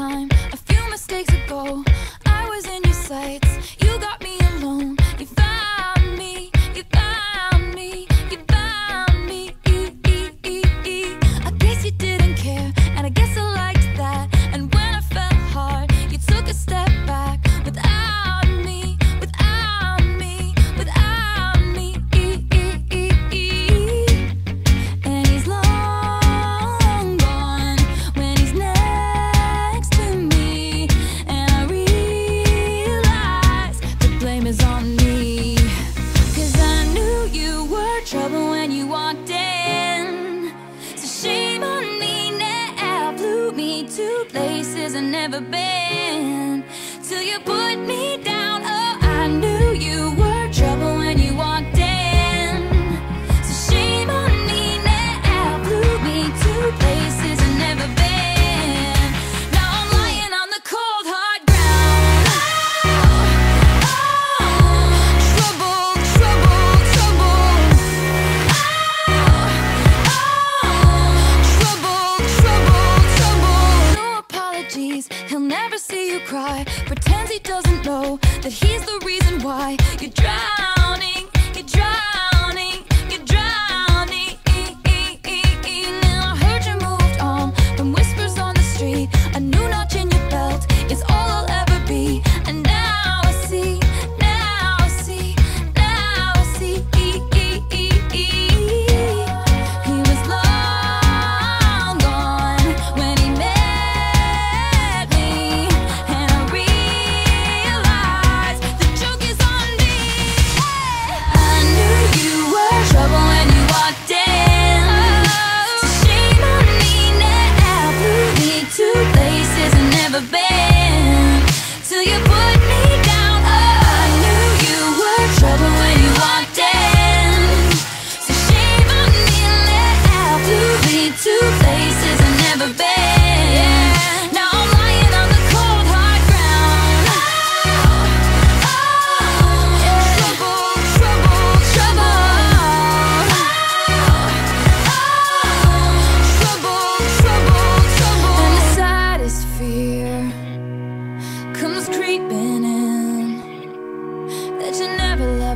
time, a few mistakes ago, I was in your sights. You got me never been. Till you put me he'll never see you cry. Pretends he doesn't know that he's the reason why you drown. been till you put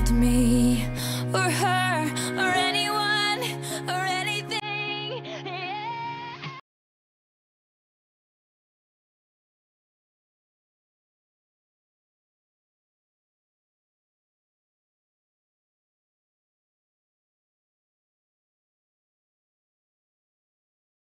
loved me or her.